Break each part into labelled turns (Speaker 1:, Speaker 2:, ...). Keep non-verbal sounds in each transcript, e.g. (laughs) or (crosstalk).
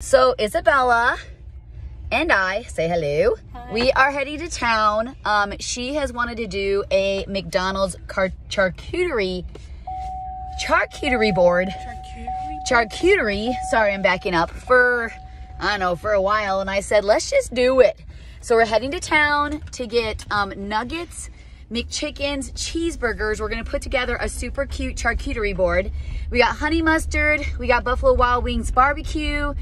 Speaker 1: So Isabella and I say hello. We are heading to town. Um, she has wanted to do a McDonald's car- charcuterie charcuterie board. Charcuterie? Charcuterie. Sorry, I'm backing up for I don't know for a while, and I said let's just do it. So we're heading to town to get um, nuggets, McChickens, cheeseburgers. We're gonna put together a super cute charcuterie board. We got honey mustard, we got Buffalo Wild Wings barbecue,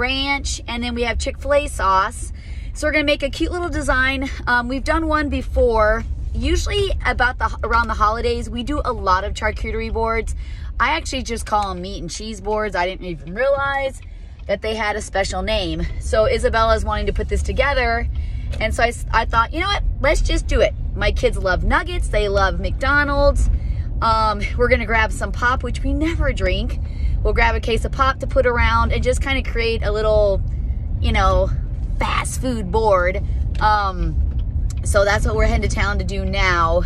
Speaker 1: ranch, and then we have Chick-fil-A sauce. So we're gonna make a cute little design. Um, we've done one before. Usually about the around the holidays, we do a lot of charcuterie boards. I actually just call them meat and cheese boards. I didn't even realize that they had a special name. So Isabella's wanting to put this together. And so I, I thought, you know what, let's just do it. My kids love nuggets. They love McDonald's. Um, we're gonna grab some pop, which we never drink. We'll grab a case of pop to put around and just kind of create a little, you know, fast food board. Um, so that's what we're heading to town to do now.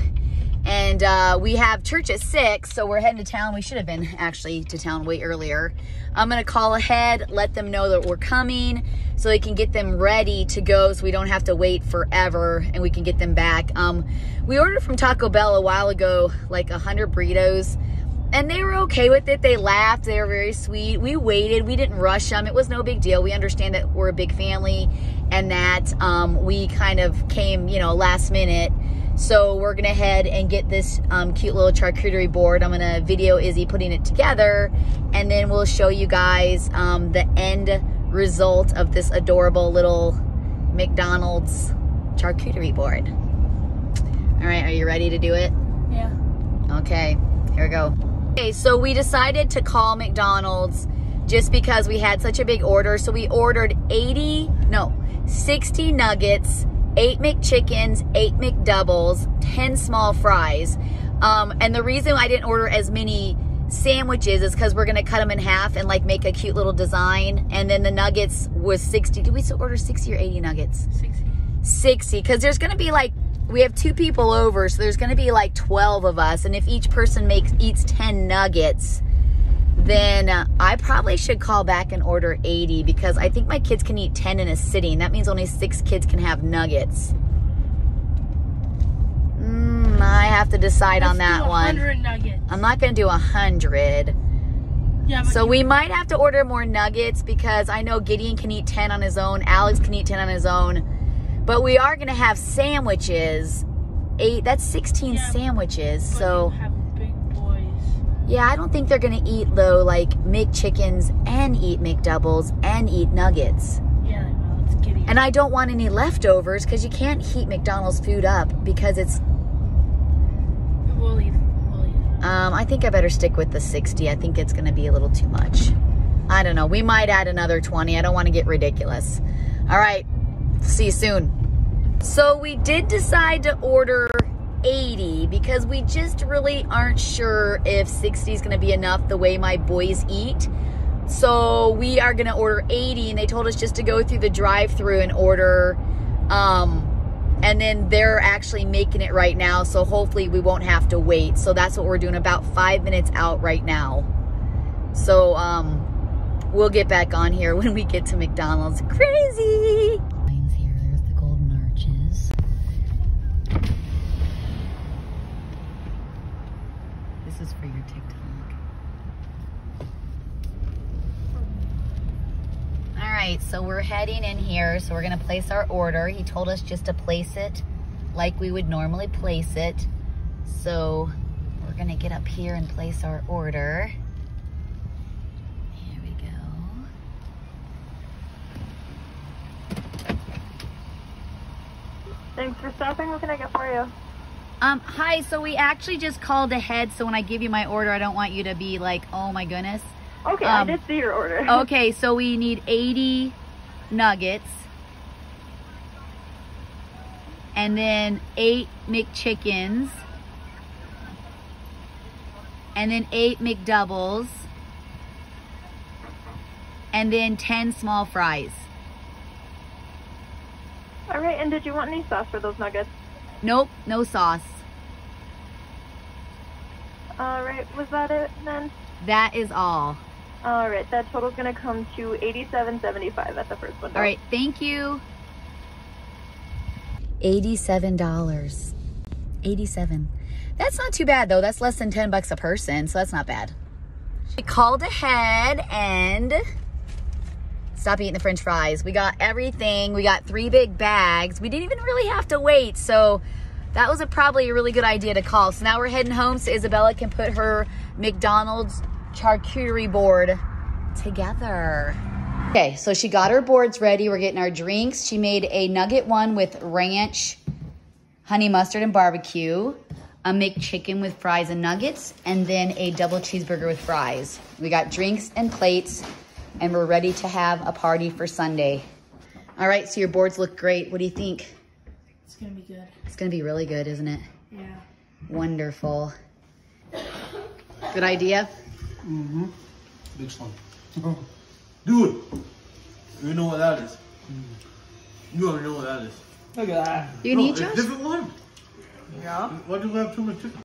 Speaker 1: And uh, we have church at 6, so we're heading to town. We should have been actually to town way earlier. I'm to call ahead, let them know that we're coming so they can get them ready to go so we don't have to wait forever and we can get them back. Um, we ordered from Taco Bell a while ago like 100 burritos and they were okay with it. They laughed. They were very sweet. We waited. We didn't rush them. It was no big deal. We understand that we're a big family and that um, we kind of came, you know, last minute. So we're going to head and get this um, cute little charcuterie board. I'm going to video Izzy putting it together and then we'll show you guys um, the end result of this adorable little McDonald's charcuterie board. All right, are you ready to do it?
Speaker 2: Yeah.
Speaker 1: Okay, here we go. Okay, so we decided to call McDonald's just because we had such a big order. So we ordered 80, no, 60 nuggets, eight McChickens, eight McDoubles, 10 small fries. Um, and the reason I didn't order as many sandwiches is because we're going to cut them in half and like make a cute little design. And then the nuggets was 60. Did we still order 60 or 80 nuggets?
Speaker 2: 60.
Speaker 1: 60 because there's going to be like we have two people over so there's going to be like 12 of us and if each person makes eats 10 nuggets then uh, I probably should call back and order 80 because I think my kids can eat 10 in a sitting. That means only six kids can have nuggets. Mm, I have to decide on
Speaker 2: Let's
Speaker 1: that
Speaker 2: do
Speaker 1: one.
Speaker 2: nuggets.
Speaker 1: I'm not going to do a 100.
Speaker 2: Yeah,
Speaker 1: So we might have to order more nuggets because I know Gideon can eat 10 on his own, Alex can eat 10 on his own. But we are going to have sandwiches. Eight, that's 16
Speaker 2: Yeah,
Speaker 1: sandwiches. So,
Speaker 2: have big boys.
Speaker 1: yeah, I don't think they're going to eat though like McChickens and eat McDoubles and eat nuggets.
Speaker 2: Yeah, will. It's.
Speaker 1: And I don't want any leftovers because you can't heat McDonald's food up because it's
Speaker 2: we'll eat. We'll eat.
Speaker 1: Um, I think I better stick with the 60. I think it's going to be a little too much. I don't know. We might add another 20. I don't want to get ridiculous. All right. See you soon. So we did decide to order 80 because we just really aren't sure if 60 is going to be enough the way my boys eat. So we are going to order 80 and they told us just to go through the drive-through and order um and then they're actually making it right now so hopefully we won't have to wait so that's what we're doing about five minutes out right now so um we'll get back on here (laughs) when we get to mcdonald's crazy here there's the golden arches this is for your tiktok. All right so we're heading in here so we're gonna place our order. He told us just to place it like we would normally place it. So we're gonna get up here and place our order. Here we go.
Speaker 3: Thanks for stopping. What can I get for you?
Speaker 1: Um hi so we actually just called ahead so when i give you my order i don't want you to be like oh my goodness
Speaker 3: Okay,
Speaker 1: Um,
Speaker 3: I did see your order. (laughs)
Speaker 1: Okay, so we need 80 nuggets. And then 8 McChickens. And then 8 McDoubles. And then 10 small fries.
Speaker 3: All right, and did you want any sauce for those nuggets?
Speaker 1: Nope, no sauce.
Speaker 3: All right, was that it then?
Speaker 1: That is all.
Speaker 3: All right, that total's gonna come to eighty-seven seventy-five at the first window.
Speaker 1: All right, thank you. $87. 87. That's not too bad though. That's less than 10 bucks a person, so that's not bad. We called ahead and stop eating the french fries. We got everything. We got three big bags. We didn't even really have to wait, so that was a, probably a really good idea to call. So now we're heading home so Isabella can put her McDonald's charcuterie board together. Okay, so she got her boards ready. We're getting our drinks. She made a nugget one with ranch, honey mustard, and barbecue. A McChicken with fries and nuggets, and then a double cheeseburger with fries. We got drinks and plates, and we're ready to have a party for Sunday. All right, so your boards look great. What do you think?
Speaker 2: It's gonna be good.
Speaker 1: It's gonna be really good, isn't it?
Speaker 2: Yeah.
Speaker 1: Wonderful. Good idea?
Speaker 4: Mm-hmm. Big slum. (laughs) Dude, you know what that is. You already know what that is.
Speaker 5: Look at that.
Speaker 1: You
Speaker 4: No,
Speaker 1: need
Speaker 4: it's
Speaker 1: Josh?
Speaker 4: different one.
Speaker 5: Yeah.
Speaker 4: Why do we have too much chicken?